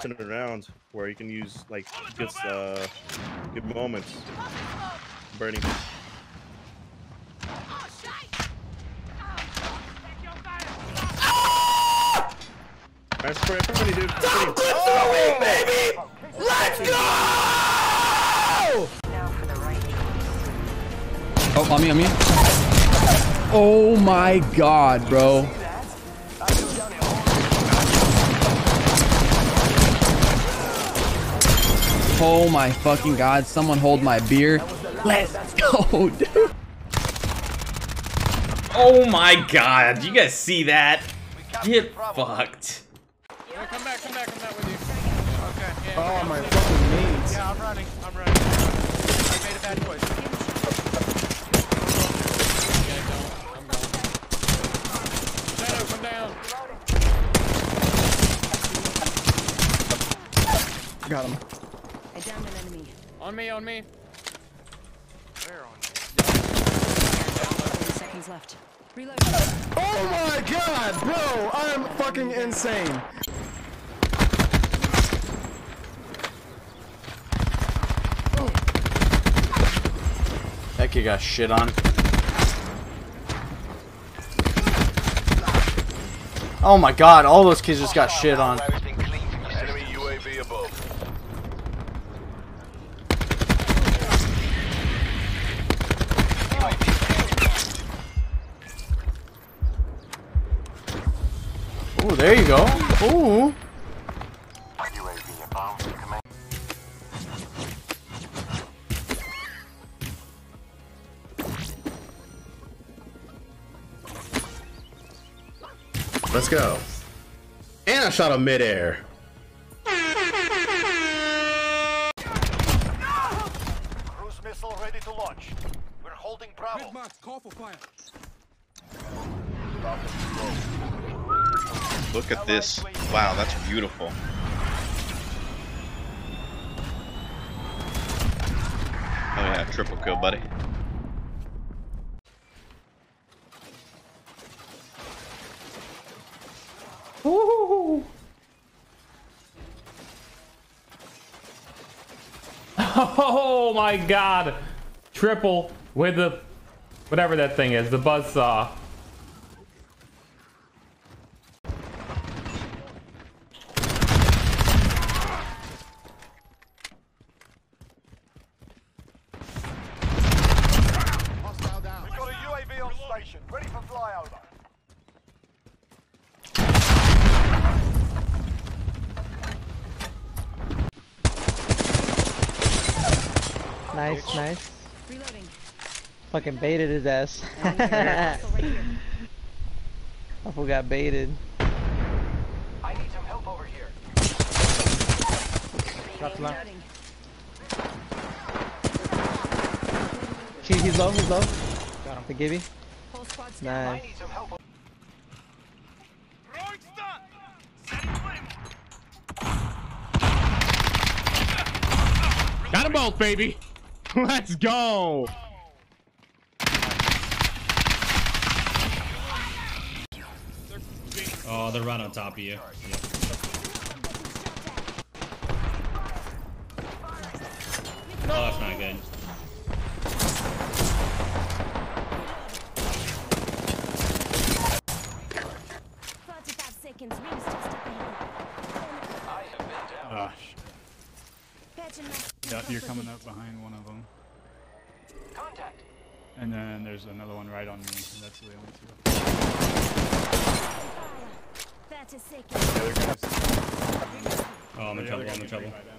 turn it around where you can use like good uh good moments. Burning. That's pretty, pretty dude. Pretty. Oh, baby! Let's go! Oh, on me, on me. Oh my god, bro. Oh my fucking god, someone hold my beer. Let's go, dude. Oh my god, you guys see that? Get fucked. Yeah, come back, come back, come back with you. Okay, yeah. Oh, my fucking mates. Yeah, I'm running, I'm running. I made a bad choice. Yeah, don't. I'm going. Shadow, come down. Got him. I downed an enemy. On me, on me. Where on me? 30 seconds left. Reload. Oh my god, bro! I'm fucking insane. That kid got shit on. Oh my god, all those kids just got shit on. Ooh, there you go. Ooh. UAV inbound. Command. Let's go. And I shot him midair. Cruise missile ready to launch. We're holding Bravo. Look at this. Wow, that's beautiful. Oh yeah, triple kill, buddy. Oh my god! Triple with the whatever that thing is, the buzz saw. UAV. Ready for flyover. Nice, nice. Reloading. Fucking baited his ass. Missile right. I got baited. I need some help over here. Reloading. He, he's low, he's low. Got him. The Gibby. Whole. Nice. Need some help. Got them both, baby. Let's go. Oh, they're right on top of you. Oh, Forty-five seconds. Rings just up ahead. Ah, Patching my- Yeah, you're coming up behind one of them. Contact. And then there's another one right on me. and That's the only two. Thirty seconds. The other guy's. Oh, I'm in trouble, I'm in trouble. right down.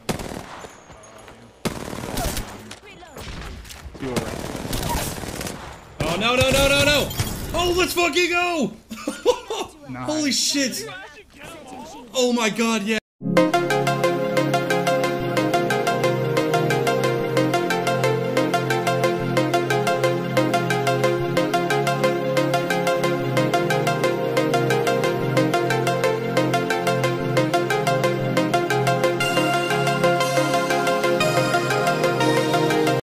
Reload. Oh, no, no, no, no, no! Oh, let's fucking go! Holy shit! Oh my god, yeah.